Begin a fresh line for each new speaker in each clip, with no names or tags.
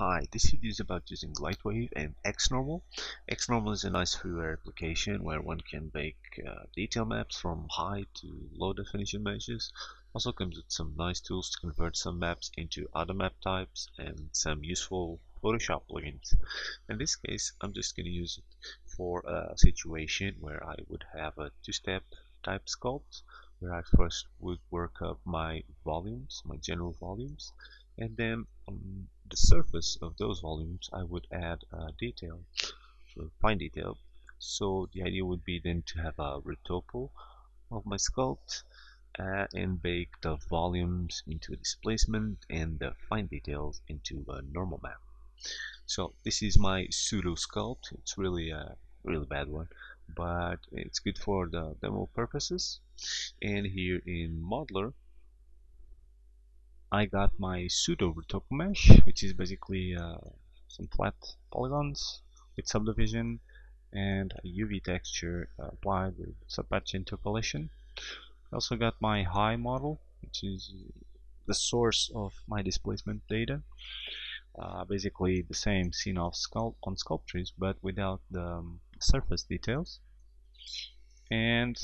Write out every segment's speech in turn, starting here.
Hi, this video is about using Lightwave and XNormal. XNormal is a nice freeware application where one can make uh, detail maps from high to low definition meshes. Also comes with some nice tools to convert some maps into other map types and some useful Photoshop plugins. In this case, I'm just going to use it for a situation where I would have a two-step type sculpt where I first would work up my volumes, my general volumes, and then on the surface of those volumes I would add detail so fine detail. So the idea would be then to have a retopo of my sculpt uh, and bake the volumes into a displacement and the fine details into a normal map. So this is my pseudo sculpt. It's really a really bad one but it's good for the demo purposes. And here in modeler I got my pseudo retopo mesh, which is basically uh, some flat polygons with subdivision and a UV texture applied with subpatch interpolation. I also got my high model, which is the source of my displacement data. Uh, basically the same scene of sculpt on Sculptris, but without the um, surface details. And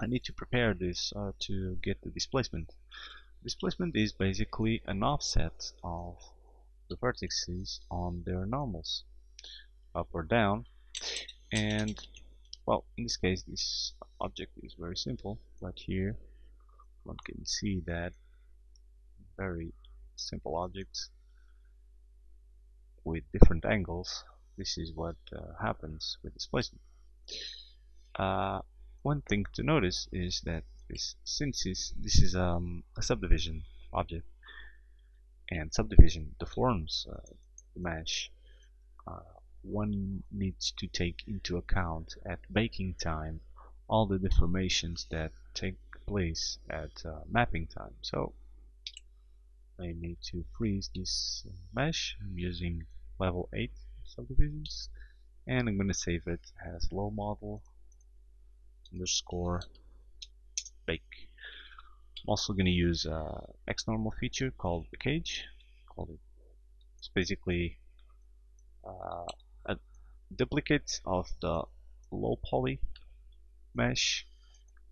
I need to prepare this uh, to get the displacement. Displacement is basically an offset of the vertices on their normals, up or down. And well, in this case, this object is very simple, but here one can see that very simple objects with different angles. This is what uh, happens with displacement. Uh, one thing to notice is that this since this, is um, a subdivision object and subdivision deforms uh, the mesh uh, one needs to take into account at baking time all the deformations that take place at uh, mapping time. So I need to freeze this mesh I'm using level 8 subdivisions and I'm going to save it as low model underscore bake. I'm also going to use a XNormal feature called the cage. Called it. It's basically uh, a duplicate of the low poly mesh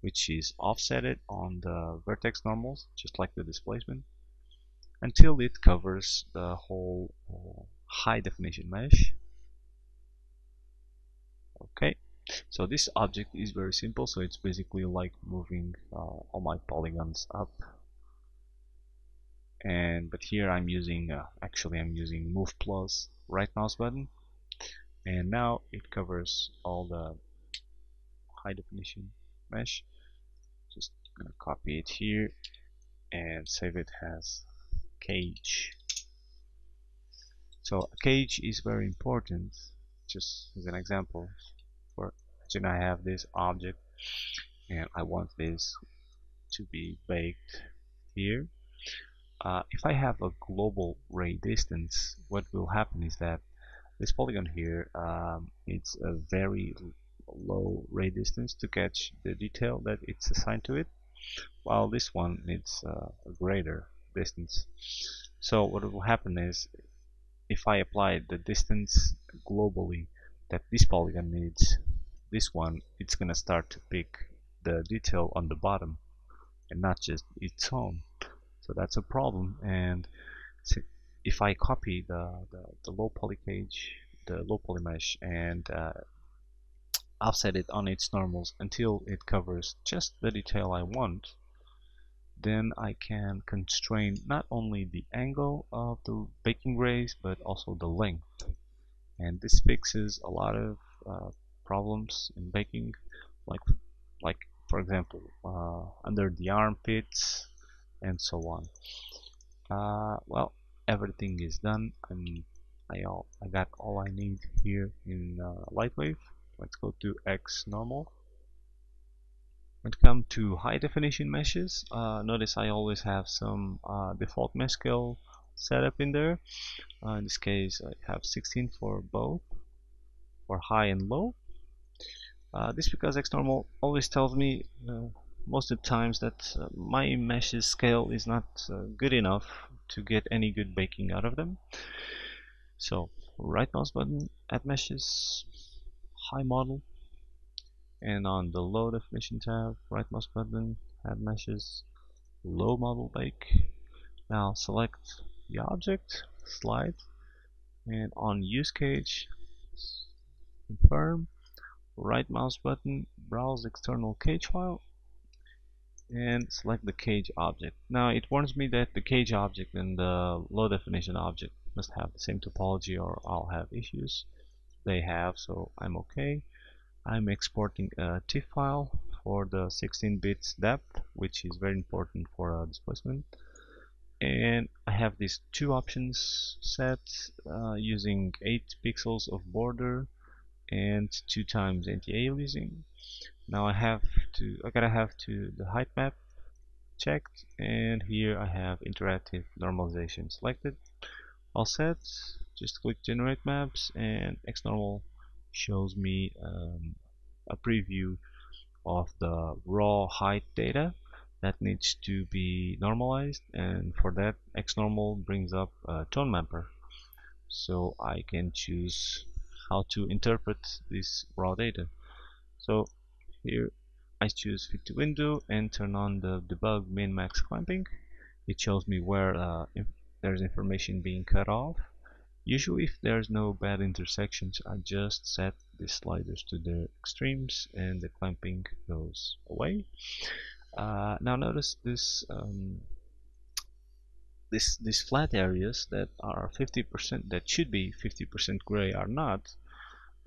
which is offsetted on the vertex normals just like the displacement until it covers the whole uh, high definition mesh okay so this object is very simple so it's basically like moving uh, all my polygons up. And but here I'm using uh, actually I'm using move plus right mouse button. And now it covers all the high definition mesh. Just gonna copy it here and save it as cage. So a cage is very important just as an example now I have this object and I want this to be baked here. Uh, if I have a global ray distance what will happen is that this polygon here um, it's a very low ray distance to catch the detail that it's assigned to it while this one needs uh, a greater distance. So what will happen is if I apply the distance globally that this polygon needs this one it's gonna start to pick the detail on the bottom and not just its own. So that's a problem and if I copy the, the, the low poly cage the low poly mesh and uh, offset it on its normals until it covers just the detail I want then I can constrain not only the angle of the baking rays but also the length. And this fixes a lot of uh, problems in baking like like for example uh, under the armpits and so on. Uh, well everything is done. And I all I got all I need here in uh, Lightwave. Let's go to X normal. When it comes to high definition meshes uh, notice I always have some uh, default mesh scale set up in there. Uh, in this case I have 16 for both for high and low uh, this because XNormal always tells me uh, most of the times that uh, my mesh's scale is not uh, good enough to get any good baking out of them. So right mouse button, add meshes, high model, and on the low definition tab, right mouse button, add meshes, low model bake. Now select the object, slide, and on use cage, confirm, right mouse button, browse external cage file, and select the cage object. Now it warns me that the cage object and the low definition object must have the same topology or I'll have issues. They have, so I'm okay. I'm exporting a TIFF file for the 16 bits depth, which is very important for displacement. And I have these two options set uh, using 8 pixels of border and 2 times anti-aliasing. Now I have to I gotta have to the height map checked and here I have interactive normalization selected. All set. Just click generate maps and xnormal shows me um, a preview of the raw height data that needs to be normalized and for that xnormal brings up a tone mapper. So I can choose how to interpret this raw data so here I choose fit to window and turn on the debug min max clamping. It shows me where uh, if there's information being cut off. Usually if there's no bad intersections I just set the sliders to their extremes and the clamping goes away. Uh, now notice this um, this these flat areas that are 50% that should be 50% gray are not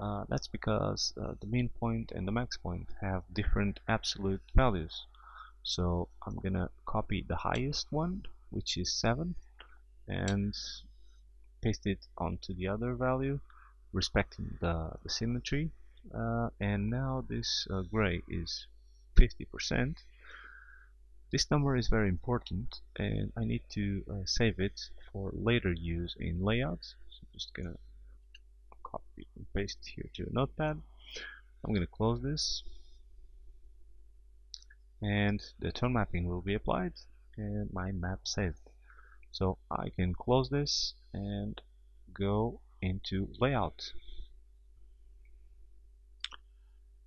uh, that's because uh, the min point and the max point have different absolute values. So I'm gonna copy the highest one, which is 7, and paste it onto the other value, respecting the, the symmetry. Uh, and now this uh, gray is 50%. This number is very important, and I need to uh, save it for later use in layouts. So I'm just gonna copy and paste here to a notepad. I'm to close this and the tone mapping will be applied and my map saved. So I can close this and go into layout.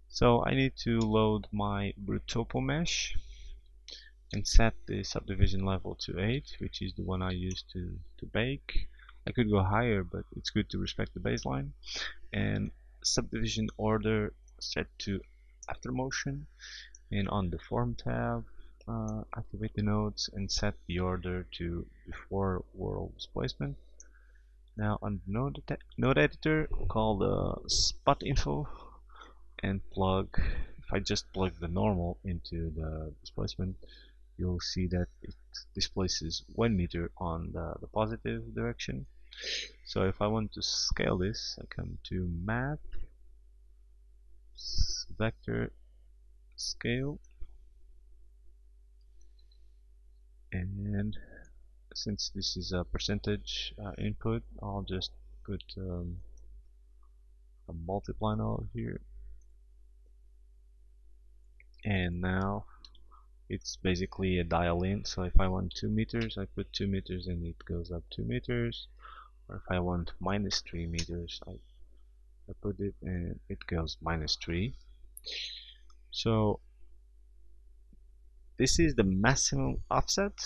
So I need to load my retopo mesh and set the subdivision level to 8 which is the one I used to, to bake I could go higher, but it's good to respect the baseline. And subdivision order set to after motion. And on the form tab, uh, activate the nodes and set the order to before world displacement. Now on the node, node editor, call the spot info and plug. If I just plug the normal into the displacement, you'll see that it displaces one meter on the, the positive direction. So if I want to scale this I come to map vector scale and since this is a percentage uh, input I'll just put um, a multiply here. And now it's basically a dial in. So if I want 2 meters I put 2 meters and it goes up 2 meters. Or if I want minus 3 meters I, I put it and it goes minus 3 so this is the maximum offset.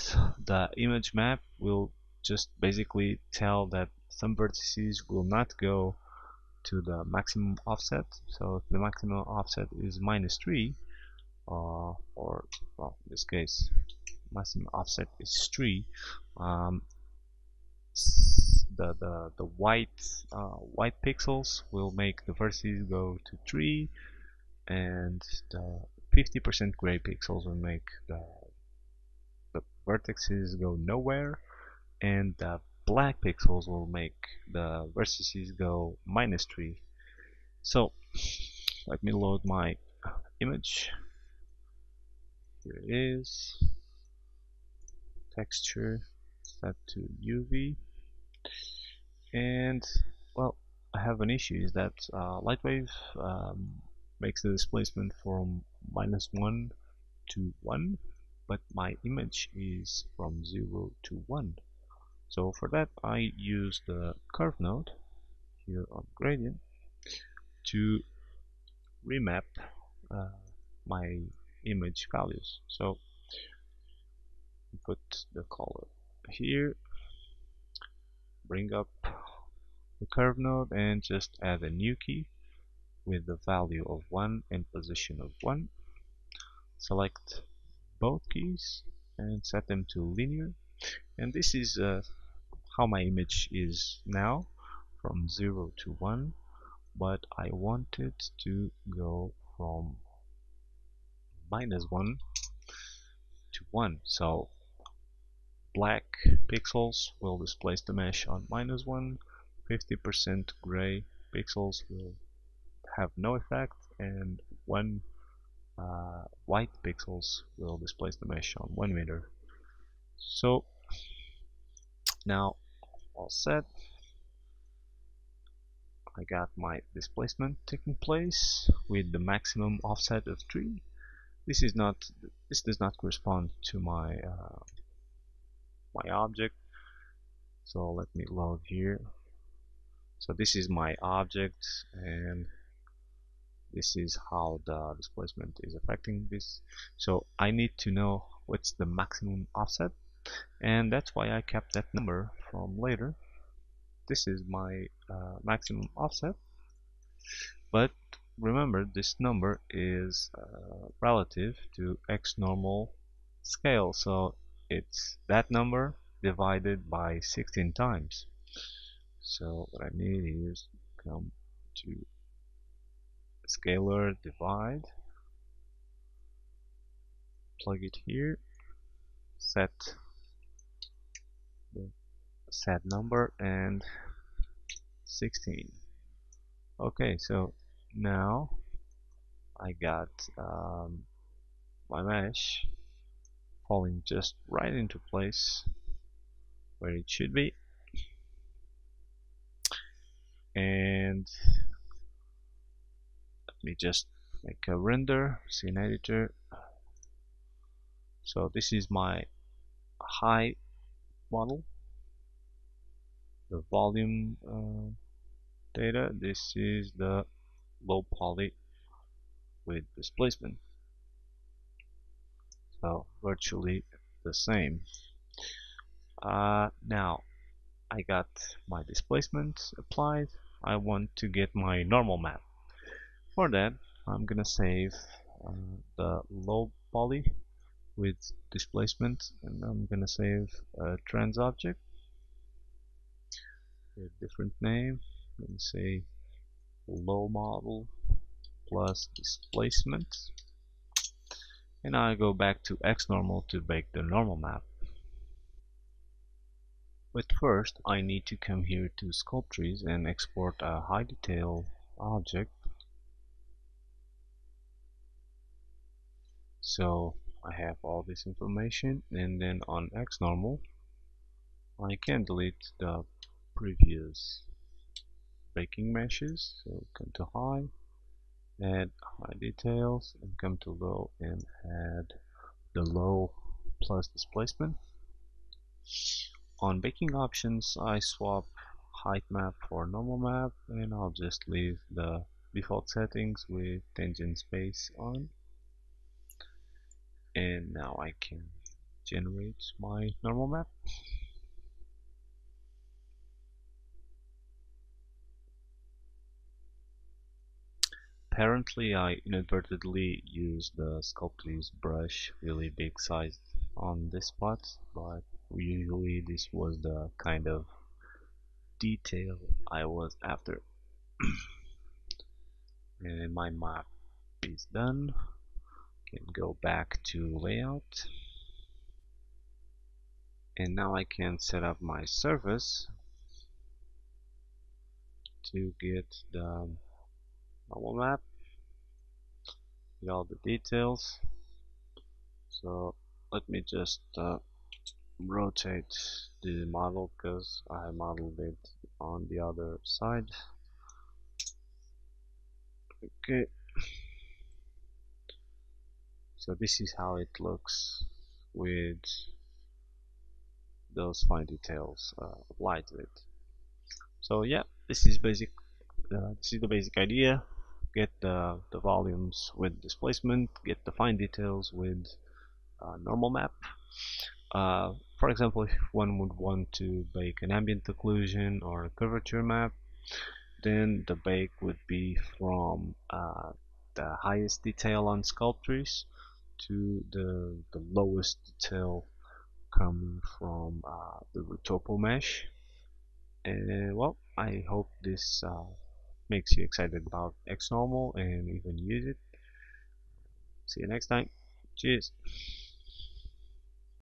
The image map will just basically tell that some vertices will not go to the maximum offset. So if the maximum offset is minus 3 uh, or well in this case maximum offset is 3 um, the the, the white uh, white pixels will make the vertices go to 3 and the 50% gray pixels will make the the vertices go nowhere and the black pixels will make the vertices go minus 3 so let me load my image here it is. Texture set to UV and well I have an issue is that uh, Lightwave um, makes the displacement from minus 1 to 1 but my image is from 0 to 1 So for that I use the curve node here on gradient to remap uh, my image values. So put the color here, bring up the curve node and just add a new key with the value of 1 and position of 1. Select both keys and set them to linear and this is uh, how my image is now from 0 to 1 but I wanted to go from minus 1 to 1 so black pixels will displace the mesh on minus 1 50% gray pixels will have no effect and 1 uh, white pixels will displace the mesh on 1 meter. So now all set. I got my displacement taking place with the maximum offset of 3 this is not this does not correspond to my uh, my object. So let me load here. So this is my object and this is how the displacement is affecting this. So I need to know what's the maximum offset and that's why I kept that number from later. This is my uh, maximum offset but remember this number is uh, relative to x normal scale. So it's that number divided by 16 times. So what I need is come to scalar divide plug it here set the set number and 16 okay so now I got um, my mesh falling just right into place where it should be. And let me just make a render scene editor. So this is my high model. The volume uh, data. This is the low poly with displacement. So virtually the same. Uh, now I got my displacement applied. I want to get my normal map. For that I'm gonna save uh, the low poly with displacement and I'm gonna save a trans object a different name. Let me say low model plus displacement. And I go back to X normal to bake the normal map. But first I need to come here to Sculptris and export a high detail object. So I have all this information and then on X normal I can delete the previous baking meshes so come to high add high details and come to low and add the low plus displacement. On baking options I swap height map for normal map and I'll just leave the default settings with tangent space on. And now I can generate my normal map Apparently I inadvertently used the Sculptris brush really big sized on this part, but usually this was the kind of detail I was after. and my map is done. Can go back to layout. And now I can set up my service to get the normal map. With all the details. So let me just uh, rotate the model because I modeled it on the other side. Okay. So this is how it looks with those fine details uh, apply to it so yeah this is basic uh, this is the basic idea get the, the volumes with displacement get the fine details with uh, normal map. Uh, for example if one would want to bake an ambient occlusion or a curvature map then the bake would be from uh, the highest detail on Sculptris to the, the lowest detail coming from uh, the topo mesh. And well I hope this uh, makes you excited about XNormal and even use it. See you next time. Cheers